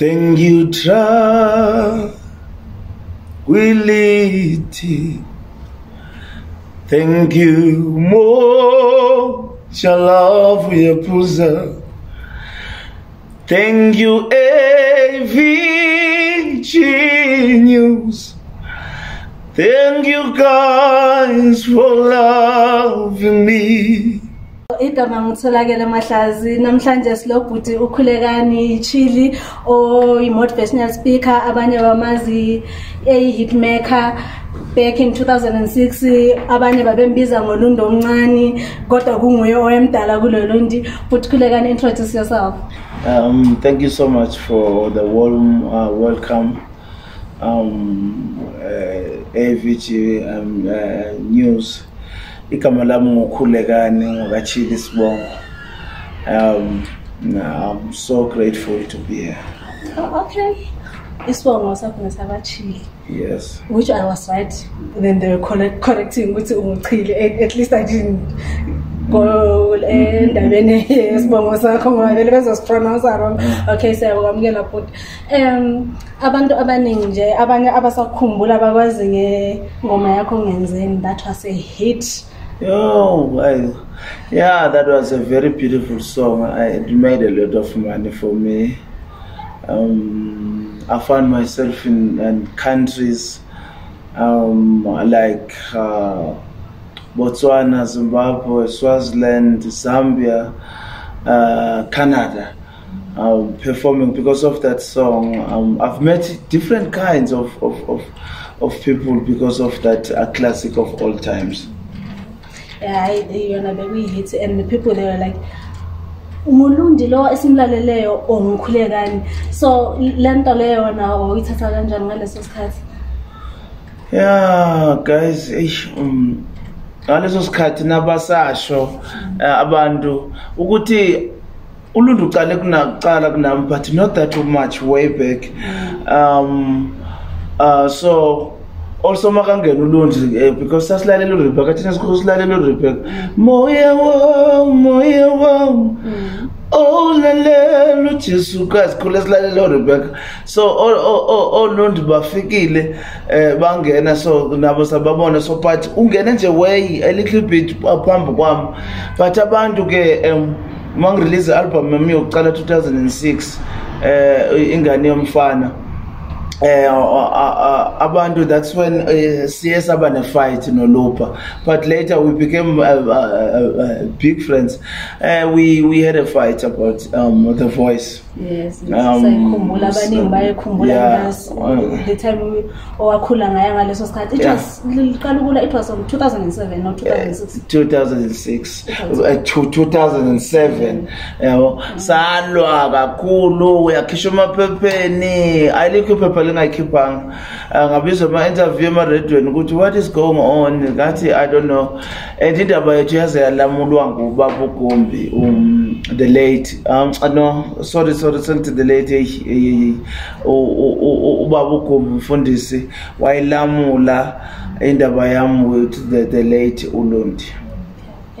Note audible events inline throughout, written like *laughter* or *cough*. tranquility. Thank you, moja love your puza. Thank you, every Genius. Thank you guys for loving me igama ngitholakele mahlazi namhlanje ukhulekani chili motivational speaker abanye bamazi eyi back in 2006 abanye babembiza omncane kodwa kunguye kulolundi futhi khulekani introduce yourself um, thank you so much for the warm uh, welcome um, uh, AVG um, uh, news igama lami ngukhulekani ngokatshile isibongo um i'm so grateful to be here oh, okay isibongo sakho ngesabatshile yes which i was right then they correct, correcting ukuthi unguchile at, least i didn't endabeni yesibongo sakho ngoba vele bezosipronounsa wrong okay siyakwamukela bhuti um abantu abaningi nje abanye abasakhumbula bakwazi ngengoma yakho ngenzeni that was a hit Oh, well, yeah, that was a very beautiful song. It made a lot of money for me. Um, I found myself in, in countries um, like uh, Botswana, Zimbabwe, Swaziland, Zambia, uh, Canada. Um, performing because of that song. Um, I've met different kinds of, of, of, of people because of that uh, classic of all times. hayi yona bekuyihithi and the people they were like ngulundi lo esimlaleleyo or ngikhule kani so le nto leyo yona wawuyithatha kanjani ngaleso sikhathi ya guys eish um ngaleso sikhathi nabasasho hmm. eh, abantu ukuthi ulundi ucale kunakucala kunami but not that much way back hmm. um uh, so also makangena ulunji eh, because sasilalela urebeka thina sikho silalela urebeka moya wam moya wam mm. owulalela ujesu kazi khule silalela urebeka so oolundi bafikile um bangena so nabo sababona so but ungene nje way elittle bit phambi kwam but abantu ke um mangirelease ialbum yami yokucala 2006 um eh, ingane yomfana eh abantu that's when eh, siya saba ne fight no lupa but later we became uh, uh, uh, big friends eh uh, we we had a fight about um the voice yes um sayikhumbula abaningi bayekhumbula ngas uh, the time owakhula ngaya ngaleso sikhathi it was liqala ukula it was from 2007 no 2006 2006 uh, 2007 yabo mm. salwa kakhulu uyakhishwa emaphepheni ayilikho iphepha engayikhiphanga uh, ngabizwa ama-interview emarediyweni ukuthi what is going on ngathi i don't know and indaba yethu yaze yalamulwa ngubaba ugumbi um the late um uh, no sorry sorry sengithi the late eyi ubaba ugumbi umfundisi wayilamula indaba yami with the, the late ulondi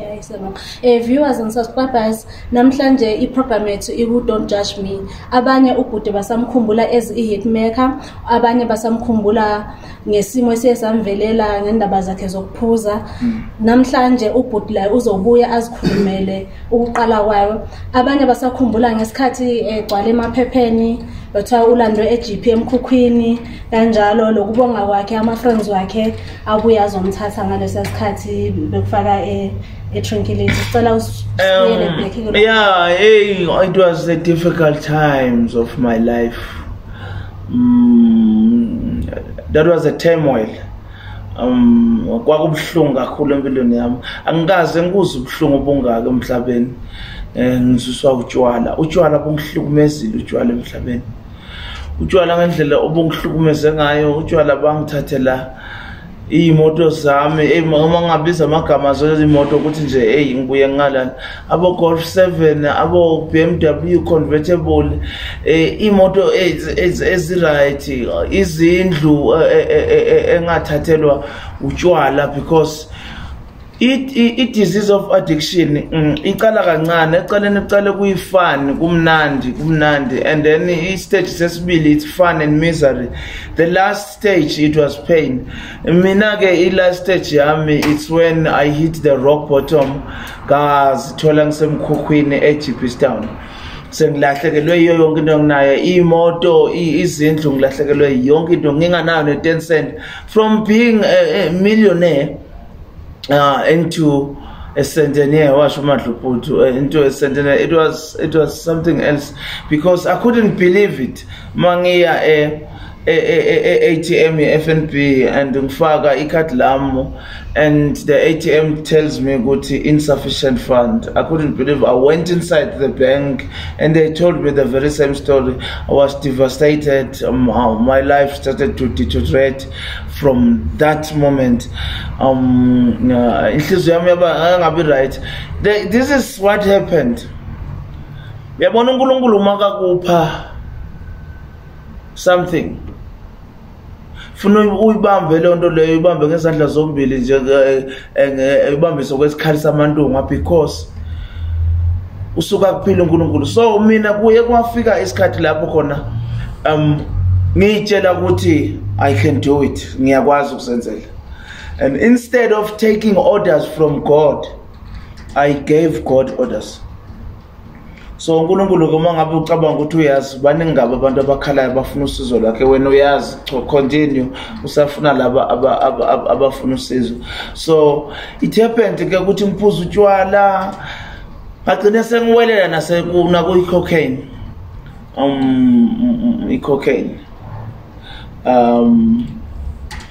Eyizona eyizona eyizibuyaziswe viewers and subscribers namhlanje iprogram ethu i do not judge me abanye ubudwe basamkhumbula ezihitmaker abanye basamkhumbula ngesimo esisevamvelela ngendaba zakhe zokuphuza hmm. namhlanje ubudla uzobuya azikhulumele ukuqala kwayo abanye basakhumbula ngesikhathi egwala eh, emaphepheni lothiwa ulandwe e-g p emkhukhwini kanjalo lokubonga kwakhe ama-friends wakhe abuye azomthatha ngaleso sikhathi bekufaka e-, etrinkilator sicela um, hey, it was the difficult times of my life mm, that was a turmoil um kwakubuhlungu kakhulu empilweni yami angikaze ngikuze ubuhlungu obungaki emhlabeni um eh, ngizuswa utshwala utshwala bungihlukumezile utshwala emhlabeni utshwala ngendlela obungihlukumeze ngayo utshwala bangithathe la iy'moto zami uma ngabiza amagama zezimoto ukuthi nje eyi ngibuye ngalana abo-golf seven abo-b m w convertable um e, iy'moto eziright izindlu e, e, engathathelwa utshwala because i-disease of addiction mm, iqala kancane eceleni uqale kuyifun kumnandi kumnandi and then i-stage sesibili it's fun and misery the last stage it was pain mina-ke i-last stage yami it's when i hit the rock bottom ngazithola ngisemkhukhwini e-gibbistown sengilahlekelwe yiyo yonke into enginayo imoto izindlu ngilahlekelwe yonke into nginganayo ne-ten cent from being a, a millionaire uh, into Centennial washo madluputu eh, into a Centennial it was it was something else because I couldn't believe it mangiya eh e-atm ye-f n b and ngifaka ikhadi lam and the atm tells me ukuthi insufficient fund i couldn't believe i went inside the bank and they told me the very same story i was devastated um, my life started to deteriorate from that moment um uh, inhliziyo yami yabangabi right this is what happened uyabona unkulunkulu uma kakupha something funa uyibambe leyo nto leyo uyibambe ngezandla zombili nje eh, eh, eh, uyibambise kwesikhali samantunga because usuka kuphila uNkulunkulu so mina kuye kwafika isikhathi lapho khona um ngiyitshela ukuthi i can do it ngiyakwazi ukusenzela and instead of taking orders from god i gave god orders so unkulunkulu ke uma ngabe ucabanga ukuthi uyazi baningi ngabo abantu abakhalayo bafuna usizo lwakhe wena uyazi continue usafuna laba abafuna usizo so it happened ke ukuthi mphuze utywala ngagcine sengiwelela nakuyicocaine um mm, icocaine um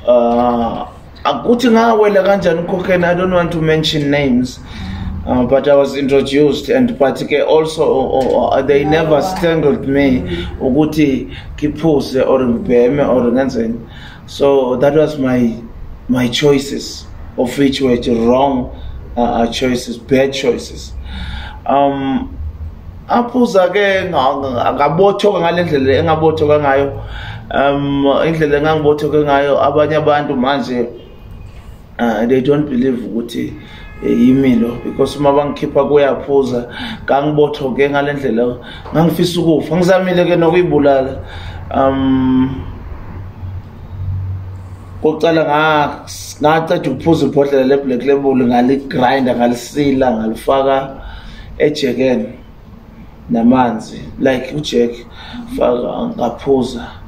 uh, akuthi ngawela kanjani ucocaine i don't want to mention names um Uh, but I was introduced and but also uh, they never strangled me ukuthi ngiphuze or ngibheme or ngenzeni so that was my my choices of which were wrong uh, uh choices bad choices um aphuza ke ngabothoka ngalendlela engabothoka ngayo um indlela engangibothoke ngayo abanye abantu manje uh, they don't believe ukuthi yimilo because uma bangikhipha kuyaphuza ngangibotho-ke ngale ndlela ngangifisa ukufa ngizamile-ke nokuyibulala um kokucala ngaceda ukuphuza ibhodlela le-black label ngaligrinda ngalisila ngalifaka ejekeni namanzi like ujek faka ngaphuza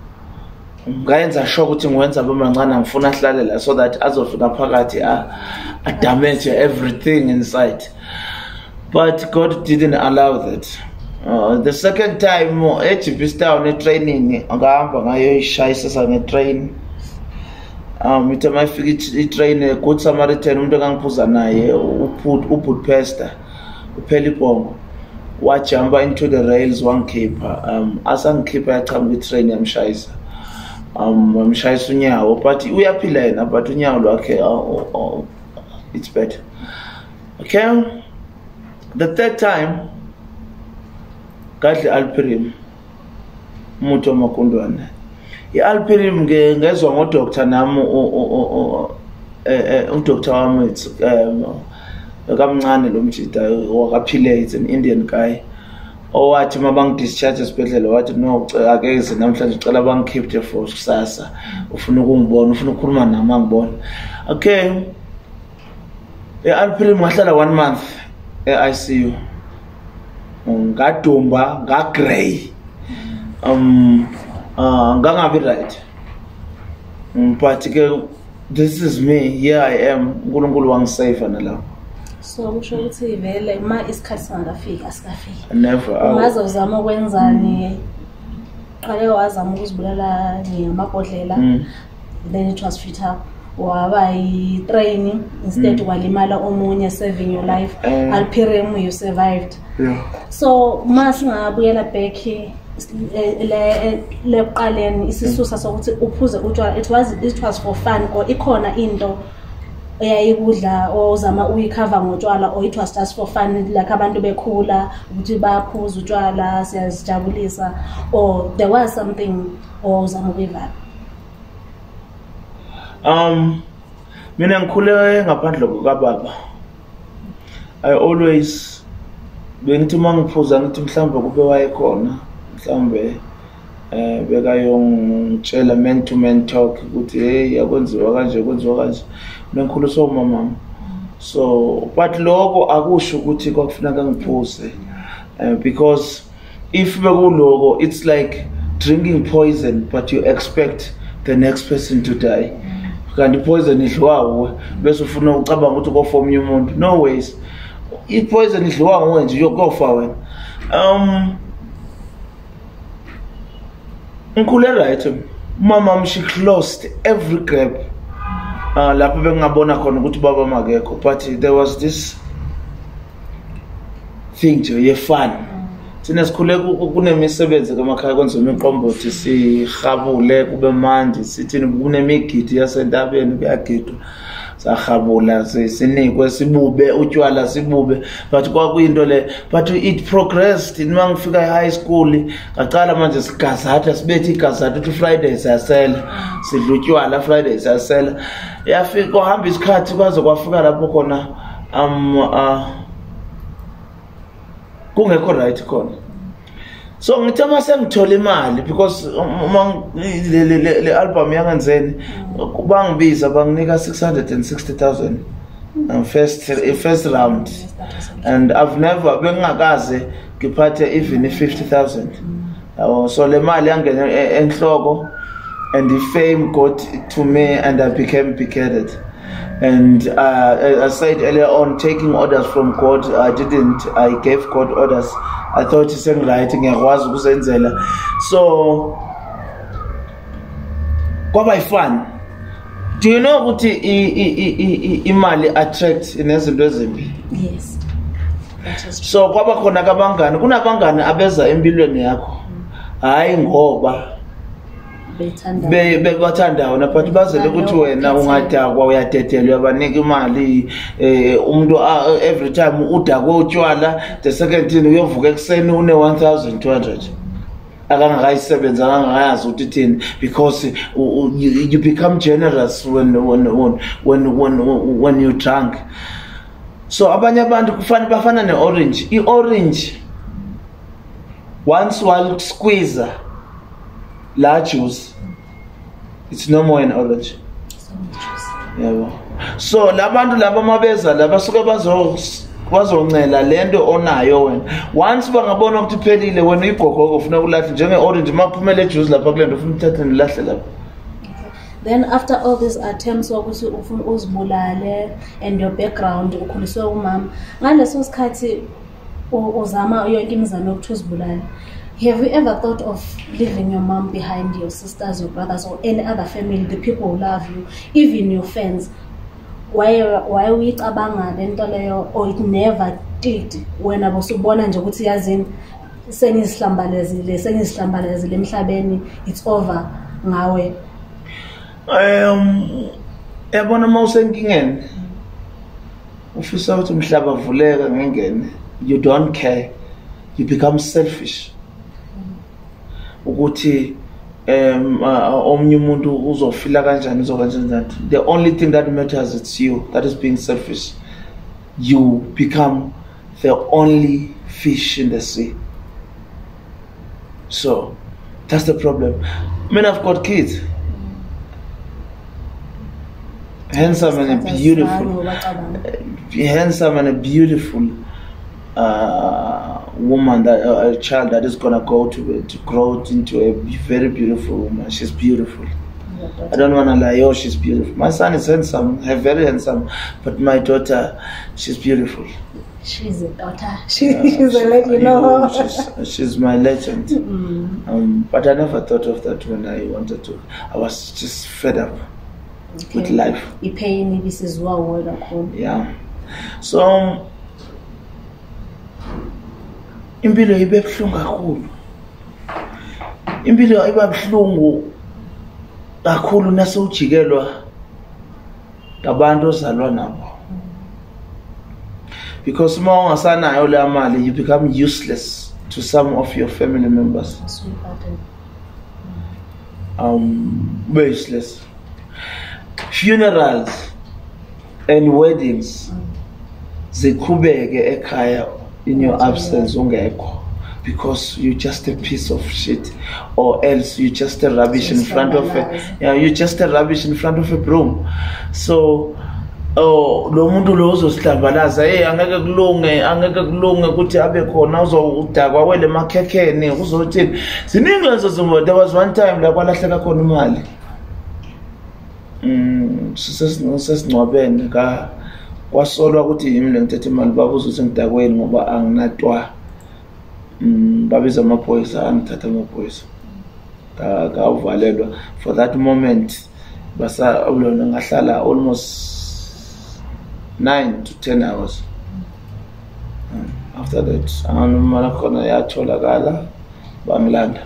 ngayenza sure ukuthi ngiwenza abe mancane angifuna ahlale la so that azofika phakathi adamage a everything inside but god didn't allow that uh, the second time ejibistown etrainin ngahamba ngayoyishayisisa ngetrain um ithe ma ifika itrain egood samaritan umuntu engangiphuza naye ubudpester uphela ibhongo wajamba into the rails wangikhipha um asangikhipha yachamba itrain yamshayisa um wamshayisa unyawo but uyaphila yena but unyawo lwakhe oh, oh, oh it's better okay the third time kadle alpirim umuthi wamakundwane i-alpirim ngezwa ngodoktar nami eh, eh, udoktar wami um kamncane lo mjida wakaphile it's an indian guy owathi uma bangidischarge esibhedlela wathi noakeze namhlanje ucela bangikhiphe for kusasa ufuna ukungibona ufuna ukukhuluma nami angibona okay e-alprim ngahlala one month e-i c u ngadumba ngagrey um ah, ngangabi right but ke this is me here i am unkulunkulu wangisaiva nalawo so kusho ukuthi vele ma isikhathi singakafiki asikafikiungaze uzama ukwenzani qaleke wazama ukuzibulala ngamabhodlela then itransfeter waba yitrain instead walimala omunye saving your life aliperem you survived so ma singabuyela back lekuqaleni isisusa sokuthi uphuze utshwala it was for fun or ikhona into eyayikudla ozama uyikhava ngotshwala or it was just for fun like abantu bekhula ukuthi baphuze utshwala siyazijabulisa or there was something ozama ukuyivala um mina ngikhule ngaphandle kukababa i always bengithi uma ngiphuza ngithi mhlawumbe kube wayekhona mhlawumbe eh beka yongtshela man to man talk ukuthi hey yakwenziwa kanje kwenziwa kanje nenkhuluso mama so but lokho akusho ukuthi kwakufuneka ngiphuze eh, because if bekuloko it's like drinking poison but you expect the next person to die kanti poison idliwa wuwe bese ufuna ucabanga ukuthi kofomnye umuntu no ways ipoison idliwa nguwe nje yokofa wena um nkhulerayithi umama am she closed every grab um uh, lapho bengingabona khona ukuthi ubaba makekho but there was this thing nje yefun thina sikhule kunemisebenzi kamakhaya kwenzima iqomboti sihabule kube mandi sithini kunemigidi yasentabeni kuyagidwa sarhabula sinikwe sibube utywala sibube but kwakuyinto le but it progressed nima ngifika e-high school ngaqala manje sigazatha sibethi igazatha uthi friday siyasela sidla utywala friday siyasela yafika kwahamba isikhathi kwaze kwafika lapho khona um uh, kungekho right khona so ngithi uma sengithole imali because uma le album yakenzeni bangibiza banginika 660000 uh, first first round and i've never bengingakaze ngiphathe even 50000 so le mali yangena enhloko and the fame got to me and i became beheaded and uh, I said earlier on, taking orders from God, I didn't. I gave God orders i thought sengirayithi ngiyakwazi ukuzenzela so kwaba yifun do you know ukuthi imali i-attract nezinto ezimbi so kwaba khona kabangani kunabangani abeza empilweni yakho hhayi ngoba mm -hmm bebathandayo be, naphathi bazele ukuthi wena ungadakwa uyadedela uyabanika imali um eh, umuntu uh, every time udakwe utshwala the second thin uyovuka ekuseni une-one thousand two hundred akangakayisebenzi akangakayazi ukuthi thini because uh, you, you become generous when, when, when, when, when, when you drunk so abanye abantu bafana ne-orange i-orange once walisqueeza well, la juice it's no more an orange yebo so labantu laba mabeza la basuke bazo bazoncela le nto onayo wena once bangabona ukuthi iphelile wena uyigogoko ufuna ukulahle njenge-orange uma kuphumele ejuice lapha kule nto ufuna uthathe nilahle lapha then after all these attempts wokuthi ufuna uzibulale and your background ukhuliswe umama ngaleso sikhathi uzama yonke imizamo yokuthi uzibulale have you ever thought of leaving your mom behind your sisters your brothers or any other family the people who love you even your fans why why uyicabanga le nto leyo or it never did wena bosubona nje ukuthi yazini senizihlambalezile senizihlambalezile emhlabeni it's over ngawe um yabona uma usenkingene ufisa ukuthi umhlaba avuleka ngengene you don't care you become selfish ukuthi um omnye umuntu uzofila kanjani uzokwenza That the only thing that matters it's you that is being selfish you become the only fish in the sea so that's the problem men have got kids handsome and beautiful handsome and beautiful uh, woman that uh, a child that is gonna go to to grow into a very beautiful woman. She's beautiful. I don't wanna lie. Oh, she's beautiful. My son is handsome. He's very handsome, but my daughter, she's beautiful. She's a daughter. *laughs* She, uh, she's she, a legend. You oh. *laughs* know, she's, she's my legend. Mm. Um, but I never thought of that when I wanted to. I was just fed up okay. with life. You pay me. This is what word I call. Yeah. So. Um, impilo ibe buhlungu kakhulu impilo iba buhlungu kakhulu nasewujikelwa ngabantu ozalwa nabo because uma ungasanayo leya mali you become useless to some of your family members um ube useless funerals and weddings mm. ziqhubeke ekhaya in your absence ungekho because you just a piece of shit or else you just a rubbish in front of a yeah you just a rubbish in front of a broom so oh lo muntu lo uzosihlambalaza hey angeke kulunge angeke kulunge ukuthi abe khona uzodakwa kwele makhekheni uzothini ziningi lezo zimo there was one time la kwalahleka khona imali mm sesesingcwabene ka kwasolwa ukuthi yimi lo mthetho imali babuza ukuthi ngidakweni ngoba anginatwa mm babiza amaphoyisa angithatha amaphoyisa kavalelwa for that moment basa ulona ngahlala almost 9 to 10 hours after that anginumala khona yatholakala bangilanda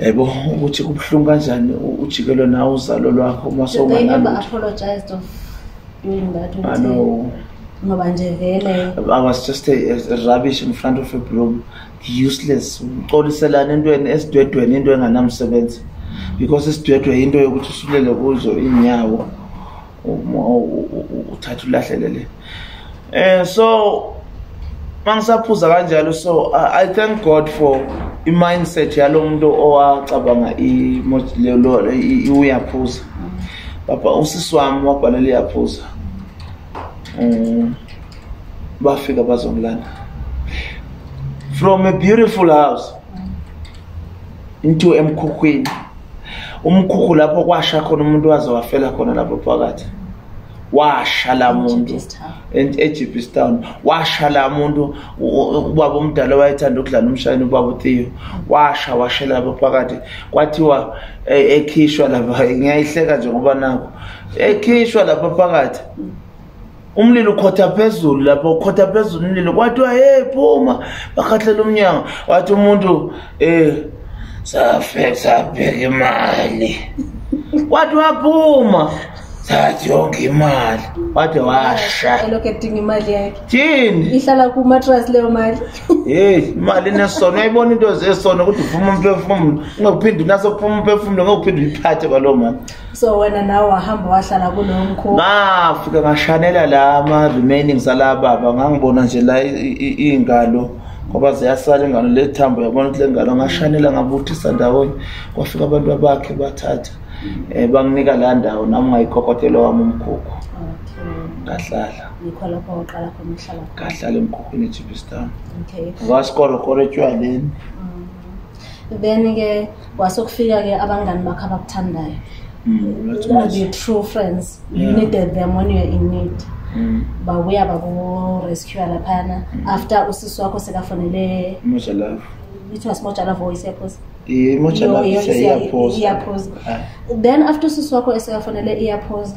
yebo ukuthi kubuhlungu kanjani ujikelo nawe uzalo lwakho uma sowunganalo apologized of know ngoba nje vele i was just a, a rubbish in front of a broom useless ucoliselana entweni esidwedweni into enganamsebenzi because isidwedwe into yokuthi usulele kuzo iinyawo uthathe ulahlelele um eh, so mangisaphuza kanjalo so i thank god for i-mindset yalo muntu owacabanga iuyaphuza baba usisi wami wabhalela iyaphuza um bafika bazomlanda from a beautiful house into emkhukhwini umkhukhu lapho kwasha khona umuntu waze wafela khona lapho phakathi washa la muntu eGibstown washa la muntu ubaba umdala wayethanda ukudlala umshayini ubaba uTheo washa washela lapho phakathi kwathiwa e, ekhishwa lapha ngiyayihleka nje ngoba nako ekhishwa lapha phakathi mm. umlilo ukhotha phezulu lapho ukhotha phezulu umlilo kwathiwa hey phuma bakhahlela umnyango wathi umuntu eh sabheka imali wathi waphuma sajonga imali wade washa allocating ah, imali yakhe tyini ihlala kumatrasi leyo mali *laughs* yeyi imali inesono uyayibona into zesono ukuthi uvuma umphefumulo ungakuphinde unaso kuphuma umphefumulo ungakuphinde uyiphathe kwaloo mali so wena nawe wahamba wahlala kuloyo mkhulu ngafika ngashanela la ama-remainings ala baba ngangibona nje la iy'ngalo ngoba ziyasala ingalo lethambo yabona ukuthi le ngalo ngashanela ngabuthisa ndawonye kwafika abantu abakhe bathatha um eh, banginika la ndawo nami ungayikhokhothelwa wami umkhukhu ngahlala yikho lapho waqala khona ngahlala emkhukhwini ejibistown ngasikorokhoro etshwaleni mm-hmm. then-ke wasokufika-ke abangani bakho abakuthandayo mm, your true friends you needed them when you're in need mm. babuya bakurescue laphana mm. after usisi wakho sekafonele it was mojala voice imotshanabisa iyaphoziyaphoza ah. then after usisi wakho esekafanele iyaphoza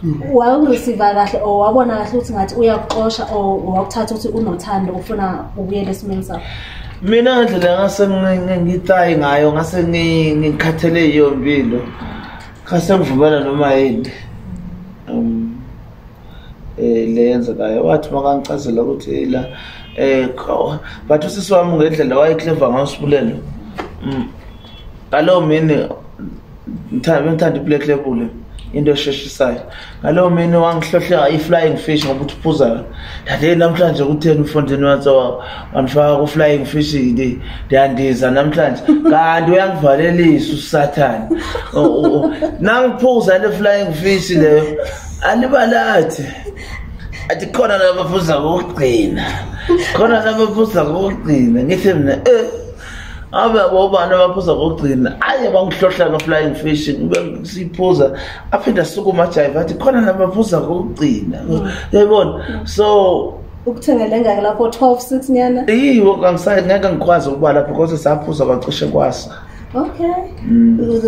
hmm. wawuriceiva kahle or wabona kahle ukuthi ngathi uyakuxosha or wakuthatha ukuthi unothando ufuna ubuyela esimeni sakho mina ndlela ngase ngitayi ngayo ngase ngikhathele yiyompilo ngase ngivumela noma yini um um le yenzekayo wathi uma kangichazela ukuthi la um but usisi wami ngendlela wayekleva ngawo sibulelo Mm. ngaloo mini bengithanda iblack lebule into esheshisayo ngaloo mini wangihlohleka i-flying fish ngoba uthi phuza ndandiye namhlanje kutheni umfondeni wanso wandifaka ku-flying fish ndiyandiza namhlanje kanti uyangivalelisa usathane nangiphuza le-flying fish leyo alibalathi athi khona labaphuza kokugcina khona labaphuza kokugcina ngithi mna um eh abobantu abaphuza kokugcina aye bangihlohla no-flying fashion siyiphuza aphinde asukumajayiva athi khona nabaphuza kokugcina yayibona so ukuthengelengake lapho 12 6 nyana iwo ngeke ngikwazi ukuba lapho because saphuza kwacishe kwasa okay mm.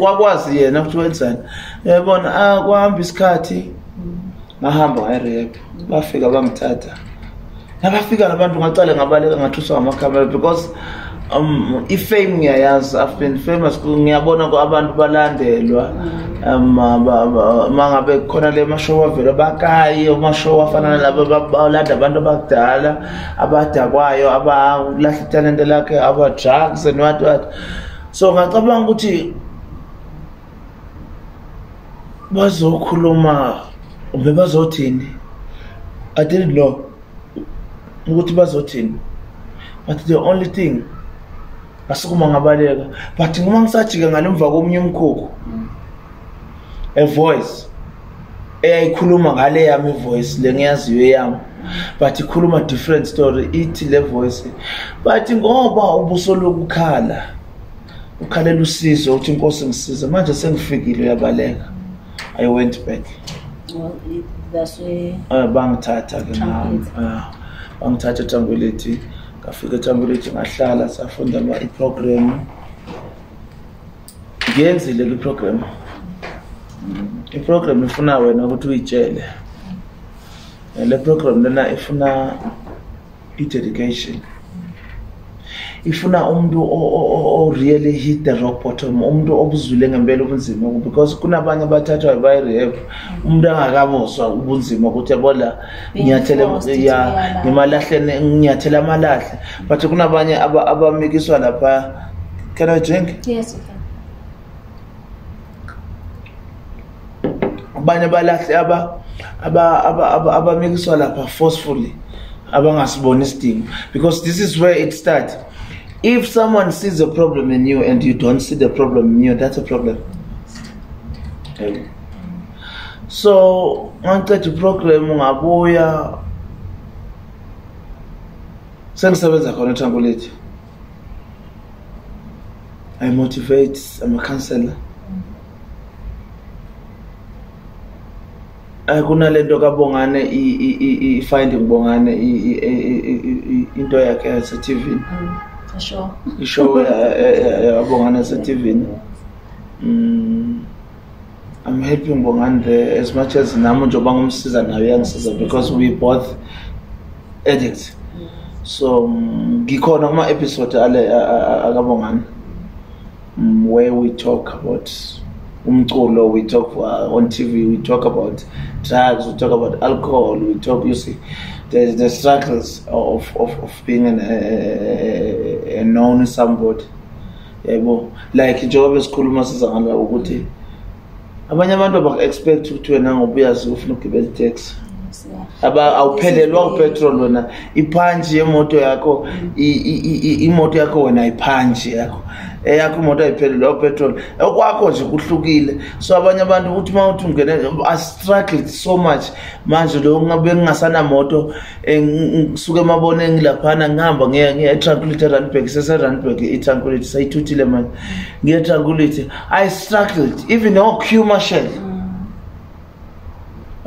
kwakwazi yena ukuthi wenzani yayibona kwahamba isikhathi ngahamba mm. ngayirepu bafika bangithatha mm. ngabafika labantu ngacale ngabaleka ngathuswa ngamakhamera because um ifame ngiyayazi i've been famous ngiyabona abantu balandelwa um mangabe khona le mashow avela bakayi amashow afana nalabo balanda abantu abadala abadakwayo abalahla italente lakhe aba-drugs and what what so ngacabanga ukuthi bazokhuluma bebazothini i didn't know ukuthi bazothini but the only thing asukuma ngabaleka but ngoma ngisajika ngale mva komunye umkhukhu a voice eyayikhuluma ngale yami ivoice le ngiyaziyo eyami but ikhuluma different story ithi le voice but ngoba ubusoloku khala ukhalela usizo ukuthi inkosi ngisize manje sengifikile uyabaleka i went back bangithatha ke nam wangithatha lethi ngafika lethi ngahlala safunda iprogram ngiyenzile le program iprogram ifuna wena ukuthi uyitshele le program lena ifuna i-dedication e ifuna umuntu o-really hit the rock bottom umuntu obuzwile ngempela ubunzima because kunabanye abathathwa bayirehave umuntu angakabuzwa ubunzima ukuthi yabo la ngiyathele ya ngimalahleni ngiyathele amalahle but kunabanye abamikiswa lapha can i drink yes you can abanye abalahle aba abamikiswa lapha forcefully abangasiboni isidingo because this is where it starts If someone sees a problem in you and you don't see the problem in you, that's a problem. so ngangiceda iprogram ngabuya sengisebenza khona etrangulithi i motivate i'm a counselor ay eh, kunalento kabongane i bongane into yakhe yase TV mm. show show yabongana seteveni i'm helping ngibongani there as much as Namu njengoba ngomsiza nayo uyangisiza because we both addicts so mm, ngikhona kuma-episode ale akabongani mm, where we talk about umculo we talk uh, on tv we talk about drugs we talk about alcohol we talk you see the, the struggles of, of, of being an, a, a known somebody yebo like njengoba sikhuluma sizangala ukuthi abanye abantu abaku-expect ukuthi wena ngoba uyazi ufuna ukugibela itaxi aba awuphelelwa upetroli wena iphanji yemoto yakho imoto yakho wena iphanji yakho eyakho eh, imoto ayiphelelwa upetroli okwakho eh, nje kuhlukile so abanye abantu ukuthi uma uthi ungene astruggled so much manje lo bengingasanamoto um ngisuke emabona engilaphana ngihamba ngiyetranquility erunburg seserunburg itranquility sayithuthile manje ngiyetranquility i-struggled even ooq mashele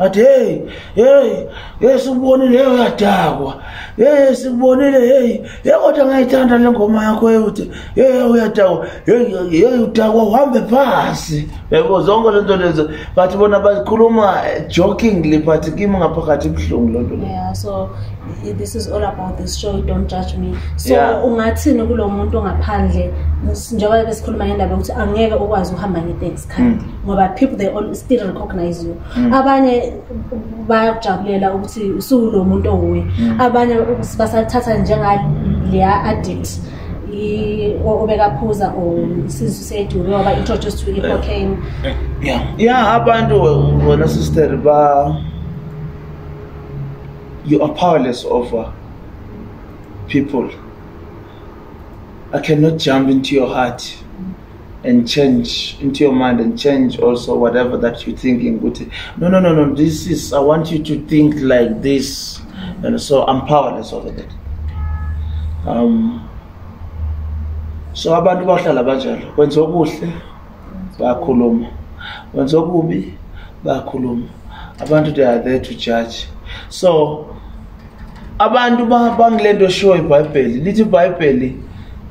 athi heyi heyi ye sikubonile heyi uyadakwa heyi sikubonile heyi ye kodwa ngayithanda le ngoma yakho yeyuthi heyi uyadakwa heyi udakwa uhambe phasi yabo zonke le nto lezo but bona bakhuluma eh, jokingly but kim ngaphakathi ebuhlungu loo nto this is all about this show you don't judge me so yeah. ungathini kulo muntu ongaphandle njengoba besikhuluma ngendaba yokuthi angeke ukwazi uhamba nge-tas card hmm. ngoba mm. people they all still recognize you mm. abanye bayakujabulela ukuthi usuku lo muntu owuye mm. abanye basathatha njengaliya addict mm. obekaphuza or to i-cocaine yeah yeah abantu wena sister ba you are powerless over people i cannot jump into your heart and change into your mind and change also whatever that you think in good. No, no, no, no. This is, I want you to think like this. And so I'm powerless over that. Um, so abantu bahlala banjalo wenza okuhle bakhuluma wenza okubi bakhuluma abantu they are there to judge so abantu bangile nto show ibhayibheli lithi ibhayibheli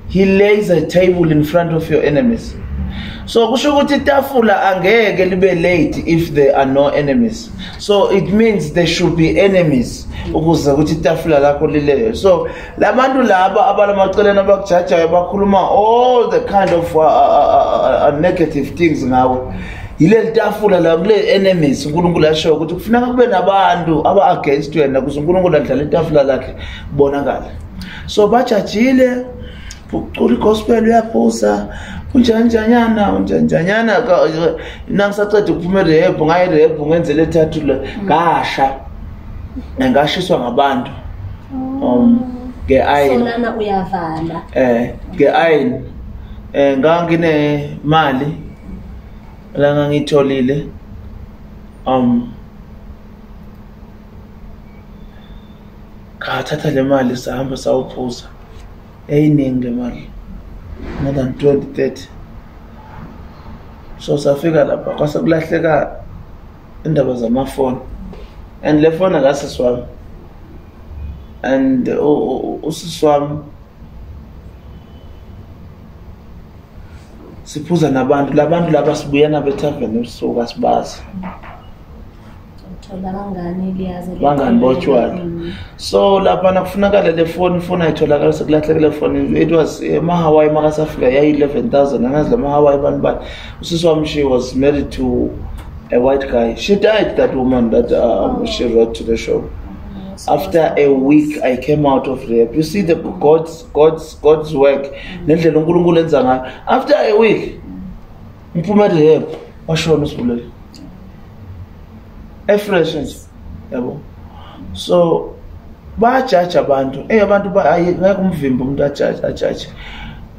he lays a table in front of your enemies so kusho ukuthi itafula angeke libe late if there are no enemies so it means there should be enemies ukuze ukuthi itafula lakho lileyo so la bantu laba abalamaceleni abakujajayo bakhuluma all the kind of uh, uh, uh, negative things ngawo yileli tafula la kule enemies unkulunkulu ashoyo ukuthi kufuneka kube nabantu aba-against wena kuze unkulunkulu adlala itafula lakhe kubonakale so bajajile kucula igospel uyaphusa kunjanjanyana unjanjanyana eh, nangisaceda ukuphuma erehebhu ngaye erehebhu ngenzela ethathu le ngasha ngashiswa ngabantu oh. um nge-ayinsolana uyavala um eh, nge-ayini um eh, nganginemali la ngangiyitholile um ngathatha le mali sahamba sawuphuza yayiningi le mali more than twenty thirty so safika lapha kwase kulahleka iindaba zamafoni and le fowni akasisi wam and usisi wam siphuza nabantu la bantu laba sibuya nabo ethaveni usuka sibazi mm -hmm bangani botshwala so laphana kufunakala le foni ifoni ayitholakala sekulahlekele foni it was emahawaii eh, makasafika yayi-eleven thousand angazi le mahawaii bantu bani usisi wam she was married to a white guy she died that woman that um, oh. she wrote to the show mm-hmm. after a week i came out of rap you see the mm-hmm. god's god's god's work mm-hmm. nendlela unkulunkulu enza ngayo after a week mphume rehap washona usibulele efresh nje yabo so bayajaja abantu eyi abantu ayekumvimba umuntu ajaje ajaje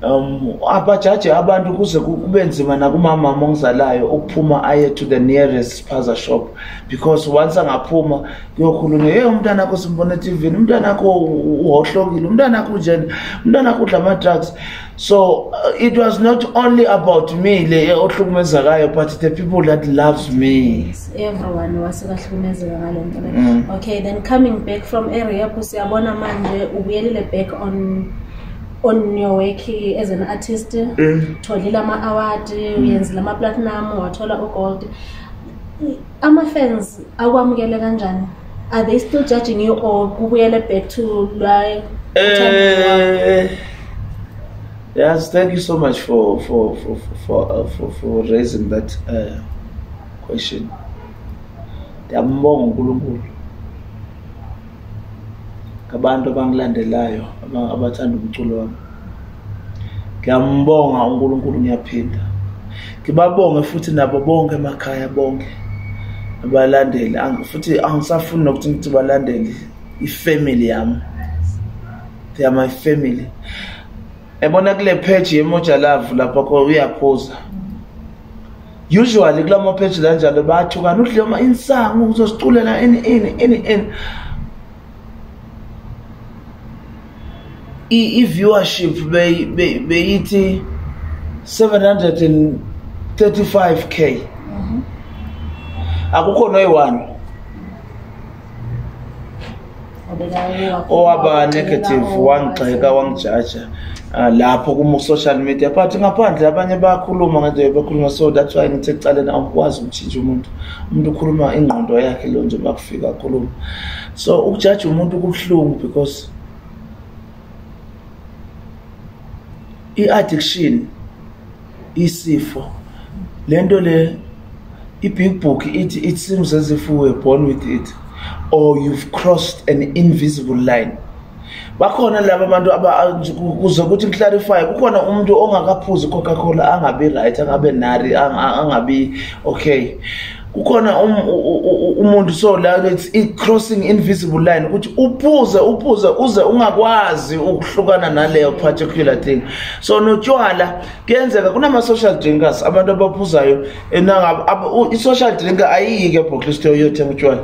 um abajaji abantu kuze kube nzima nakumamama ongizalayo ukuphuma aye to the nearest pazer shop because once angaphuma kuyokhulunywa ye umntana akho simbona etivini umntana akho uhohlokile umntana akho unjena umntana akho udla ama-drugs so uh, it was not only about me le ohlukumezekayo but the people that loves me everyone wasekahlukumezeka ngale nto mm. okay then coming back from area siyabona manje ubuyelile back on on your work as an artist utholile mm. ama-award uyenzile ama-platinum or wathola ugold ama-fans akwamukele kanjani are they still judging you or kubuyele back to like uh, yes thank you so much for for for for uh, for, for raising that uh, question are more. ngabantu abangilandelayo abathanda umculo wami ngiyambonga uNkulunkulu ngiyaphinda ngibabonge futhi nabo bonke emakhaya bonke abalandeli futhi angisafuni nokuthi ngithi balandeli ifamily yami they are my family ebona kule page yemoja love lapha ko uyaphuza usually kulama page lanjalo bathukana udle ama insangu uzosiculela ini ini ini ini i-viewership beyithi 735 k mhm. akukho noyi-one owaba negative wangigxeka wangijaja ah, lapho kuma-social media but ngaphandle abanye bakhuluma ngento bekhuluma so that's why ngithe kucalena awukwazi ukutshintsha umuntu umuntu ukhuluma ingqondo yakhe loo njengoba kufika akhuluma so ukujaja umuntu kubuhlungu because i-addiction isifo le nto le i-big book ithi it seems as if were born with it or you've crossed an invisible line bakhona laba abantu kuze kuthi clarify kukhona umuntu ongakaphuzi icoca cola angabi right angabe nari angabi okay kukhona um, umuntu so la ethi i-crossing invisible line ukuthi uphuze uphuze uze ungakwazi ukuhlukana naleyo particular thing so notywala kuyenzeka kunama-social drinkers abantu abaphuzayo i-social drinker ayiyike ebhokliste yothenga utywala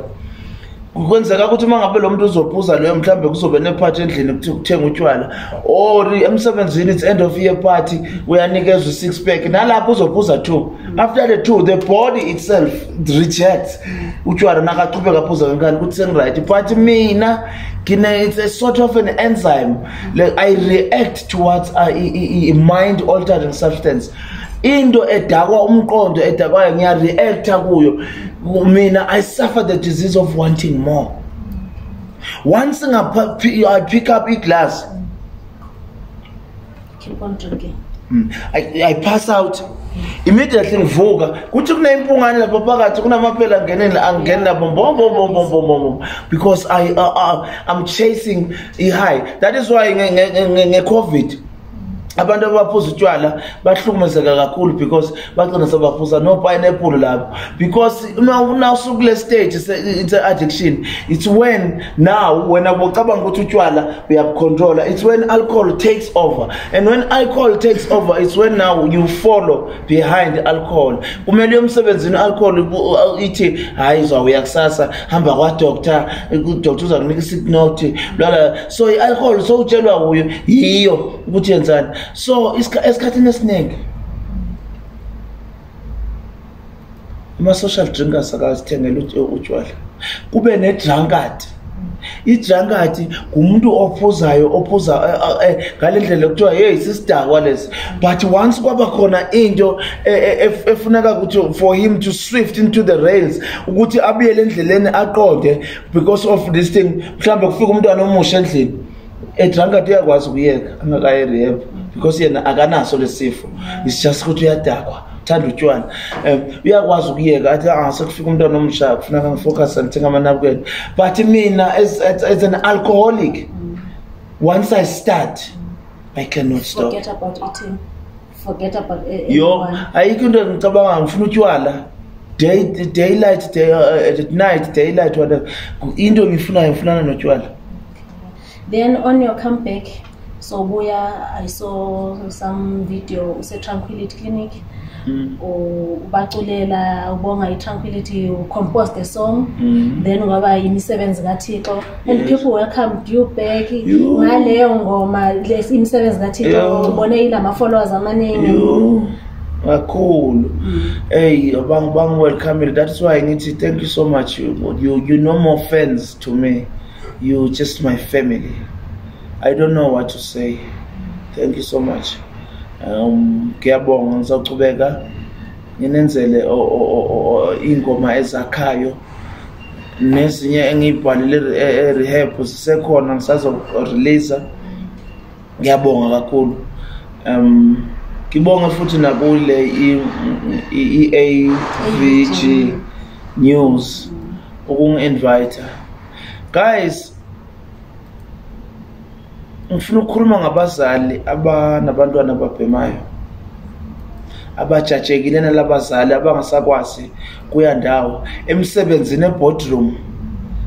kwenzeka ukuthi uma ngabe lo muntu uzophuza leyo mhlawumbe kuzobe nephathi endlini kuthenga utywala or emsebenzini its end of year party uyanikezwa i-six pack nalapho uzophuza two after the two the body itself rejects uthiwari nakachupheka phuza kenkani kuthi sengi-right but mina it's a sort of an enzyme like i react towards a, uh, a, a mind altering substance into edakwa umqondo edakwayo ngiyareacta kuyo mina i suffer the disease of wanting more once i pick up iglass hmm. I, I pass out immediately ngivuka kuthi kuneyimpunane lapha phakathi kunamapeli angenile angeni lapho mbombombombombombo because I, uh, uh, i'm chasing i-high that is why nge-covid abantu abaphuza utywala bahlukumezeka kakhulu because bagcina sebaphuza noopineapple labo because una usukule stage it's an addiction it's when now wena bocabanga ukuthi utywala uyakucontrola it's when alcohol takes over and when alcohol takes over it's when now you follow behind alcohol kumele uye emsebenzini ualcohol uh, ithi hhayi zawuya kusasa hamba kwadoctor udoctor uzakunika isignoti lala so i-alcohol sowutshelwa kuyo yiyo ukuthi yenzani so esikhathini esiningi ama-social drinkers akazithengela utshwala kube ne-drunkard i-drunkard ngumntu ophuzayo ophuza eh, eh, eh, ngale ndlela kuthiwa yeyi sisidakwa lesi but once kwaba khona into e, e, e, efuneka kuthi for him to swift into the rails ukuthi abuyele endleleni aqonde because of this thing mhlawumbe kufika umntwana omusha endlini edrangati uyakwazi ukuyeka angakayirehe because yena akanaso lesifo is just ukuthi uyadakwa thanda utywana um uyakwazi ukuyeka athi a ah, sekufika umntwana omsha kufunaka ngifocus andithenga amanabukeni but mina as an alcoholic once i start i cannot stop e-, e-, yo ayikho into ndicabanga ngifuna utywala daylight day, uh, night daylight whatever into engiyifunayo ngifunana notywala then on your come back so buya i saw some video usetranquility clinic mm. ubaculela mm. ubonga i-tranquility ucompose the song mm. then ungaba imisebenzi kathixo and yes. people welcome due back ngaleyo ngoma imisebenzi kathixo ubone ila ma-followers amaningi kakhulu mm. eyi bangiwelcomele that's why ngithi thank you so much you, you, you know more fans to me you just my family i don't know what to say thank you so much um ngiyabonga ngisachubeka nginenzele ingoma ezakhayo nezinye engiyibhalile e, e, e, rehab sisekhona ngisazorelease ngiyabonga kakhulu um ngibonge futhi nakule i-AVG news ukungi-invite guys ngifuna ukukhuluma ngabazali abanabantwana ababhemayo abajajekile nalabazali abangasakwazi kuya ndawo emsebenzini eboardroom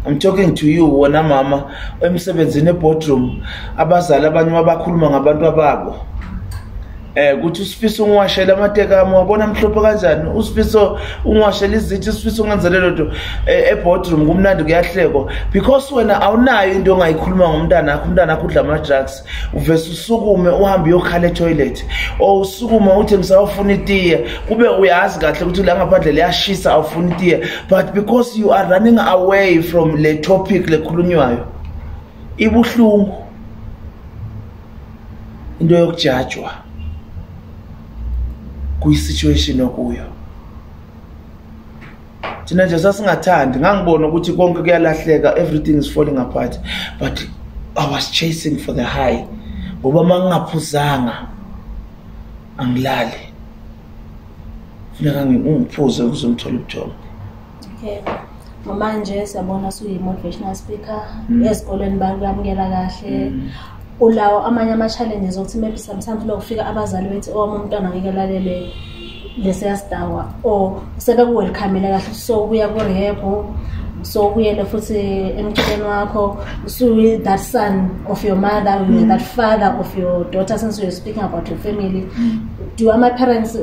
i'm talking to you wona mama emsebenzini eboardroom abazali abanye abakhuluma ngabantu ababo eh kuthi usifiso ungwashela amateka amabona umhlopho kanjani usifiso ungwashela izithi usifiso ungenzelelo nto eh, eboardroom kumnandi kuyahleko because wena awunayo into ongayikhuluma ngomntana akho umntana akho udla amadrugs uvese usukume uhambe uyokhala etoilet or usukume uthi ngisawufuna itiye kube uyazi kahle ukuthi la ngaphandle liyashisa awufuna itiye but because you are running away from le topic lekhulunywayo ibuhlungu into yokujajwa kwisituation okuyo thina nje sasingathandi ngangibona ukuthi konke kuyalahleka everything is falling apart but i was chasing for the high ngoba uma ngingaphuzanga angilali funeka ungiphuze ukuze umthole ubujobo ngomanje siyabona suyi-motivational speaker mm. ezikolweni bantu yamukela kahle mm. ulawo amanye ama-challenges okuthi maybe sometimes lokufika abazali bethi owami oh, umntwana ngeke lalele lesiyasidakwa or sebekuwelkhamele kahle sokuya kurehebho sowubuyele futhi emculweni wakho usuyi that son of your mother mm. that father of your daughter since you're speaking about your family mm. do ama-parents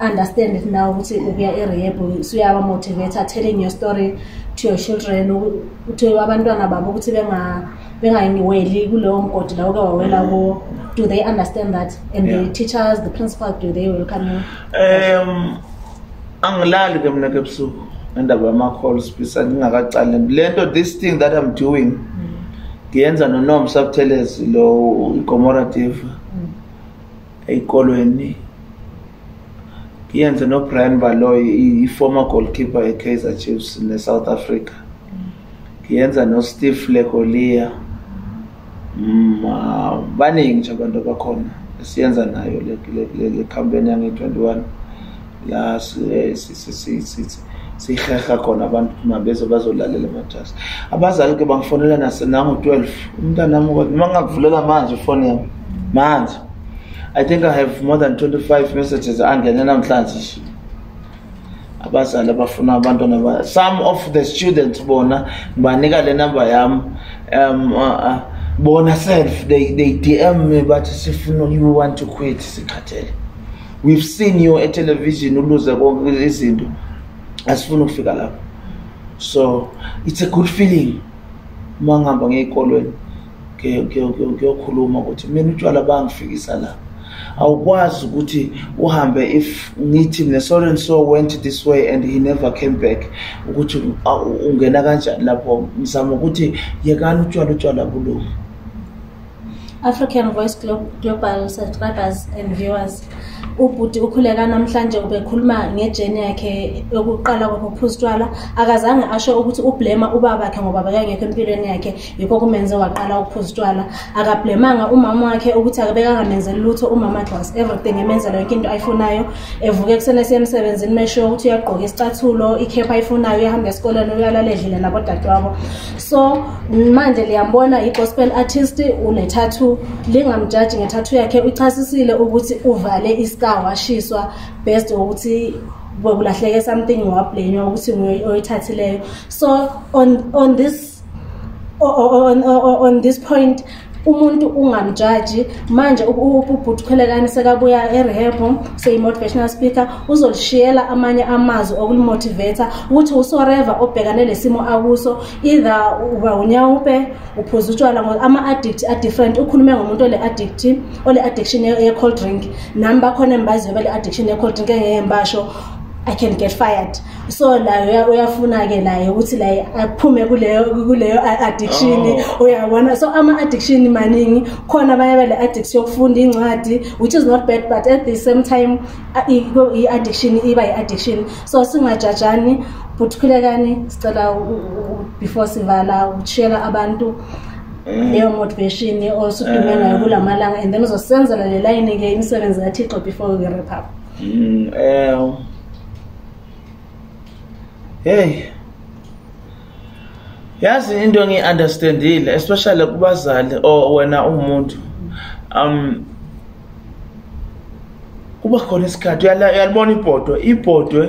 understand it now ukuthi ukuya ereheb suyaba motivator telling your story to your children ukuthi abantwana babo ukuthi benga bengangiweli kulowo mgodi lawo ke wawela mm. kuwo do they understand that and yeah. the teachers the principal do they welcome you um angilali ke mina ke busuku ngendaba yama-call spisa ngingakacali lento this thing that i'm doing mm. ngiyenza nonom subteles lo igomora diva mm. eyikolweni ngiyenze nobrian baloy i-former goalkeeper e-kaizer chiefs ne-south africa ngiyenza nosteve legolia baningi nje abantu abakhona esiyenza nayo le campaign yange-twenty-one la sihehe eh, khona abantu uma beze bazolalela amajasi abazali ke bangifonela nangu-twelve umntana wami ukwathi uma ngingakuvulela manje ifoni yami manje i think i have more than twenty-five messages angene namhlanje abazali abafuna abantwana some of the students bona ngibanika le number yami um uh, uh, bona self they, they dm me bathi sifuna you want to quit sikhathele we've seen you etelevision uluza konke izinto asifuna ukufika lapho so it's a good feeling uma ngihamba ngey'kolweni kuyokhuluma ukuthi mina utshwala bangifikisa la awukwazi ukuthi uhambe if ngithi mna so and so went this way and he never came back ukuthi ah, ungena kanjani lapho ngizama ukuthi yekani utshwala utshwala bulungu African Voice Global subscribers and viewers. ubhuti ukhuleka namhlanje ubekhuluma ngejeni yakhe yokuqala kokuphuza utshwala akazange asho ukuthi ublema ubabakhe ngoba bekangekho empilweni yakhe yikho kumenze waqala ukuphuza utshwala akablemanga umama wakhe ukuthi abekangamenzeli lutho umama wakhe was everything emenzela yonke into ayifunayo evuke ekuseni esiye mesho ukuthi uyagqoka isicathulo ikhepha ayifunayo uyahamba esikoleni uyalala edlile nabodade wabo so manje liyambona i-gospel artist unethathu lingamjaji ngethathu yakhe uchasisile ukuthi uvale isika sawashiswa based ukuthi bekulahleke something wablame ukuthi oyithathileyo so on on this on, on, on this point umuntu ungamjaji manje ubhuthukhwelekani sekabuya erehebo seyi-motivational speaker uzolishiyela amanye amazwi okulimotivetha ukuthi usoreva obhekane le simo akuso either uba unyawupe uphuze utshwala ngoba ama-addicti a-different ukhulume ngomuntu ole-addicti ole-addiction ye-call drink nami bakhona embaziwe bale-addiction ye-call drink engeke mbasho i can get fired so layo uyafuna-ke layo ukuthi laye aphume kuleyo kuleyo addiction oh. uyabona so ama-addiction maningi khona abanye bale addiction yokufunda incwadi which is not bad but at the same time i-addiction iba i-addiction so singajajani but khulekani sicela before sivala utshiyela abantu mm. leyo motivation osudume ngayo mm. kula and then uzosenzela le layini-ke imisebenzi kathixo before we wrap up mm, eh hey yazi into ngiyiunderstandile especially kubazali or wena umuntu um kuba khona isikhathi uyalibona ibhodwe ibhodwe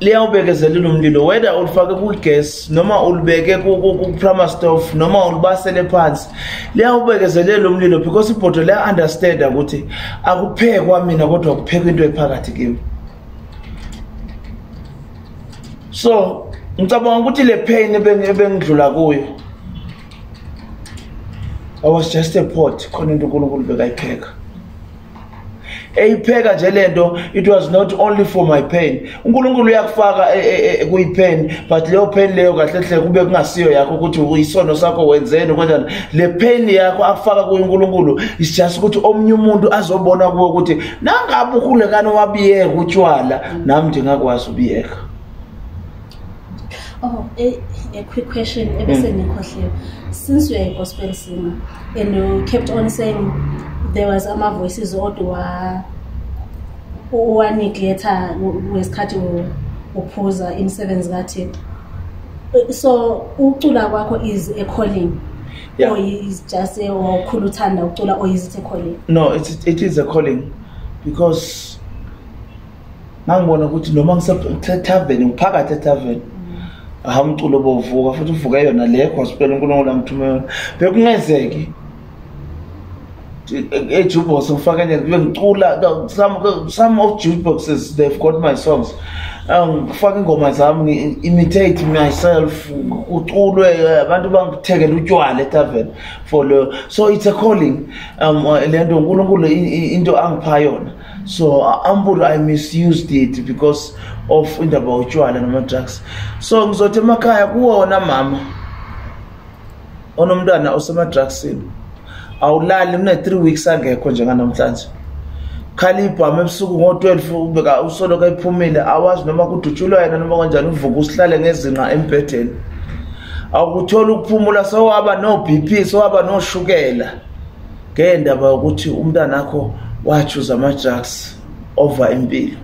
liyawubekezelela umlilo whether ulifake kugas noma ulibeke ku-primer stof noma ulibasele phansi liyawubekezelela umlilo because ibhodwe liya-understanda ukuthi akuphekwa mina kodwa kuphekwa into ephakathi kimi so ngicabanga ukuthi le pain ebengidlula kuyo i was just a pot khona into unkulunkulu bekayipheka eyipheka nje le nto it was not only for my pain unkulunkulu uyakufaka e, e, e, kuyi-pain but leyo pain leyo kahle hle kube kungasiyo yakho ukuthi isono sakho wenzeni kwenjani le pain yakho akufaka kuyo unkulunkulu is just ukuthi omunye umuntu azobona kuwo ukuthi nangabe uhulekane wabiyeka utshwala nami ndingakwazi ubiyeka Oh, a, eh, a quick question. Mm. Since you're a gospel singer and you kept on saying there was ama voices odwa owanegletha ngesikhathi uphuza imisebenzi kaThixo. So ucula kwakho is a calling. Yeah. Or is just a okhulu uthanda ucula or is it a calling? No, it it is a calling because ngangibona ukuthi noma ngisetaven ngiphakathi etaveni hamculo bovuka futhi uvuke yona le gospel unkulunkulu angithume yona bekungezeke ejubos ufake nje kube ngicula some of jubeboxes they've got my songs um, ngifake ingoma zami ngi-imitate myself kuculwe abantu bangithekele utywala etaven for leyo so it's a calling um le nto unkulunkulu into angipha yona so ambula i misused it because of indaba utshwala nama-drugs so ngizothi emakhaya kuwona mama onomntwana osema-drugsini awulali kune-three weeks angekho njenganamhlanje khali ibhamu ebusuku ngo-twelve ubeka usoloko ephumile awazi noma kudutshulwa yena noma kanjani uvuke usihlale ngezinqa embhedeni awukuthola ukuphumula sowaba no-b p sowaba noshukela ngendaba yokuthi umntana akho wachuze ama-drugs over impilo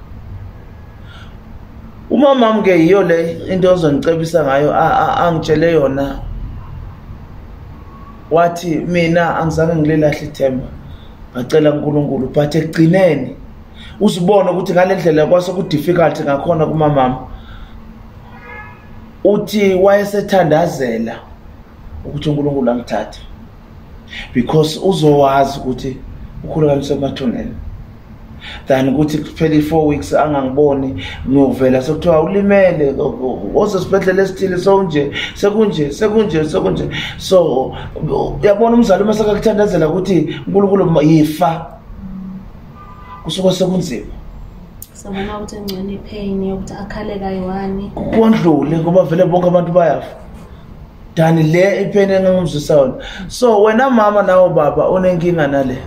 umama wami ke yiyo le into ozongicebisa ngayo angitshele yona wathi mina angizange ngililahle ithemba ngacela unkulunkulu but ekugcineni uzibone ukuthi ngale ndlela kwasekudifficult ngakhona kumamam uthi wayesethandazela ukuthi unkulunkulu angithathe because uzowazi ukuthi ukhulu kanti usemathuneni than ukuthi kuphele i-four weeks angangiboni ngiyovela sekuthiwa ulimele osesibhedlela esithile sonje sekunje sekunje sekunje so uyabona umzali uma sekakuthandazela ukuthi unkulunkulu yifa kusuke sekunzima kondlule ngoba vele bonke abantu bayafa than le ipheni engangimzwisa yona so wena mama nawo baba unenkinga nale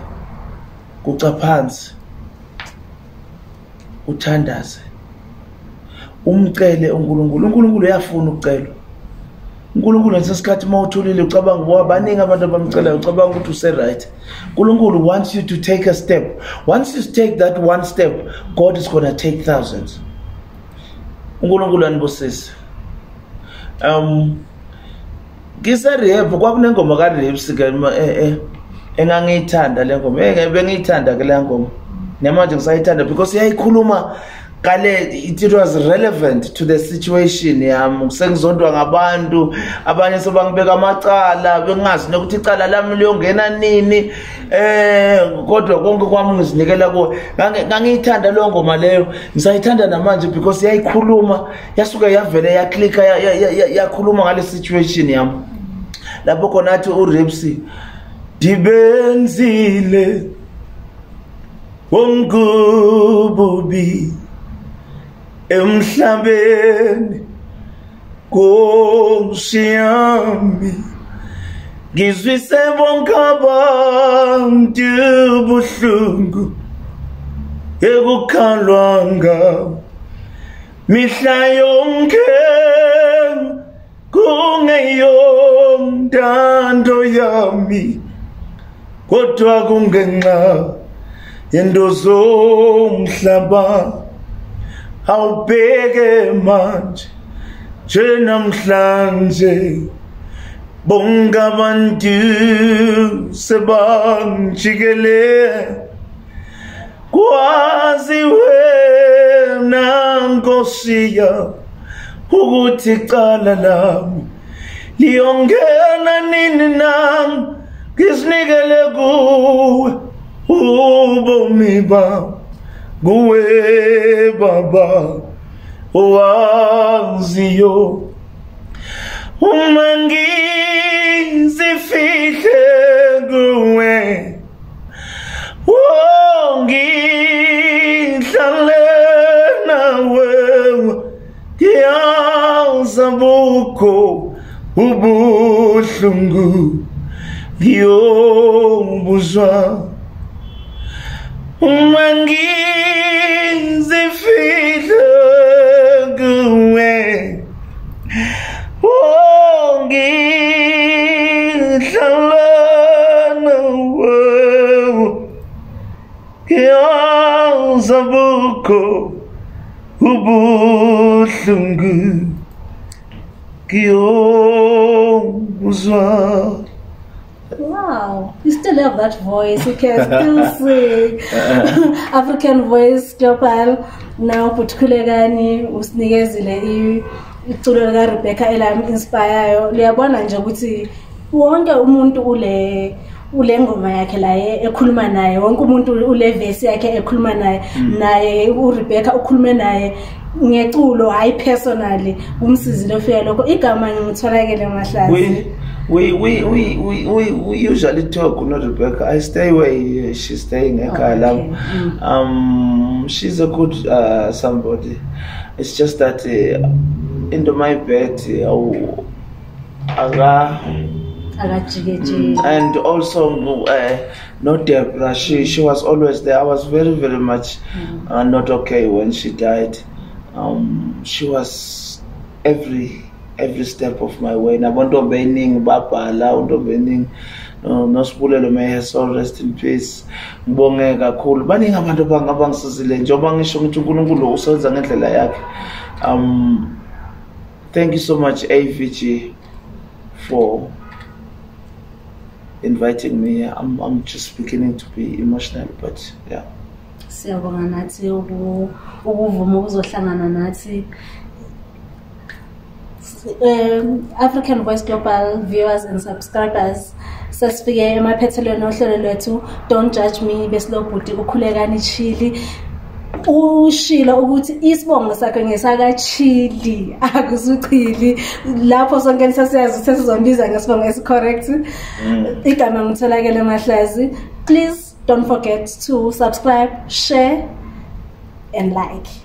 kuca phansi uthandaze umcele unkulunkulu unkulunkulu uyafuna ukucelwa unkulunkulu ngasesikhathi uma uthulile ucabanga ba baningi abantu abamcelayo ucabanga ukuthi useright unkulunkulu wants you to take a step once you take that one step god is gonna take thousands unkulunkulu anibosisi um ngiserihebhu kwakunengoma karihebsike eh, eh engangiyithanda le ngoma bengiyithanda ke le ngoma namanje ngisayithanda because yayikhuluma kale it was relevant to the situation yami yeah. sengizondwa ngabantu abanye sebangibeka amacala bengazi nokuthi icala lami liyongena nini um eh, kodwa konke kwami ngizinikela kuwo ngangiyithanda leyo ngoma leyo ngisayithanda namanje because yayikhuluma yasuke yavele yaklikha yakhuluma ya, ya, ya, ya ngale situation yami yeah. lapho khona athi uripsy ndibenzile wonkububi emhlabeni ngomshiyami ngizwise bonke abantu buhlungu ekukhalwa ngawo mihla yonke kungeyomntando yami kodwa kungenxa yento zomhlaba awubheke manje nje namhlanje bonke abantu sebangijikele kwaziwe nankosiya ukuthi cala lami liyongena nini nami किस निकले गो हो बमी बा गुए बाबा वाजियो उमंगी जिफीखे गुए वोंगी चले ना वो क्या सबको ubuhlungu yobuza ungangizifile kuwe ongihlala nawe ubuhlungu ngiyobuzwa istle that voice you can't fool. Aphroken voice jobale, nawuputukulekani usinikezele iculo kaRebecca elami inspiredayo. Liyabona nje ukuthi wonke umuntu ule ulengoma yakhe la ekhuluma naye, wonke umuntu ule verse yakhe ekhuluma naye, hmm. naye uRebecca ukhuluma naye. ngeculo hayi personally ofika lokho igama ngimtholakele we we we we we we usually talk not Rebecca. I stay where she's staying. okay. Mm. Um, she's a good uh, somebody. It's just that uh, into my bed, uh, aga, mm, and also uh, not Deborah. She she was always there. I was very very much mm. uh, not okay when she died. Um, she was every every step of my way Nabondo nabontu obeyiningi babhala untu obeyiningi nosibulelo may her soul rest in peace cool. ngibonge kakhulu baningi abantu abangisizile njengoba ngisho ngithi unkulunkulu usenza ngendlela yakhe um thank you so much avg for inviting me i'm, I'm just beginning to be emotional but yeah siyabonga nathi ukuvuma ukuzohlangana nathi um african voice global viewers and subscribers sasifike emaphethelweni ohlelo lwethu don't judge me besilobhudi ukhulekani ichili ushilo ukuthi isibongo sakhe ngesakachili akusuchili lapho sonke nisesiyazi ukuthi sesizombiza ngesibongo esicorrect mm. igama ngitholakele mahlazi please Don't forget to subscribe, share, and like.